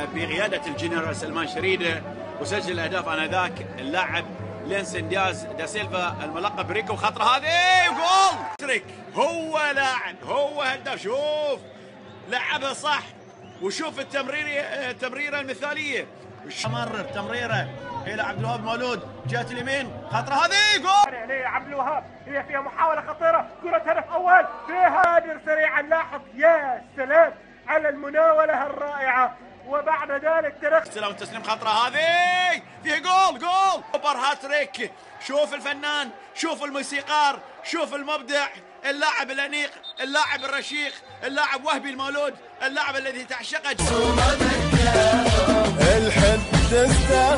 بقيادة الجنرال سلمان شريدة وسجل أهداف آنذاك اللاعب لينسن دياز دا سيلفا الملقب بريكو خطرة هذه وجول! تريك هو لاعب هو هداف شوف! لعبها صح وشوف التمرير التمريرة المثالية. مرر تمريرة إلى عبد الوهاب مولود جهة اليمين خطرة هذه جول! عبد الوهاب هي فيها محاولة خطيرة كرة هدف أول فيها هادر سريعا لاحظ يا سلام على المناولة الرائعة. وبعد ذلك ترك استلام التسليم خطره هذه. فيه جول جول. سوبر هاتريك شوف الفنان شوف الموسيقار شوف المبدع اللاعب الأنيق اللاعب الرشيق اللاعب وهبي المولود اللاعب الذي تعشقه. الحب تستاهل.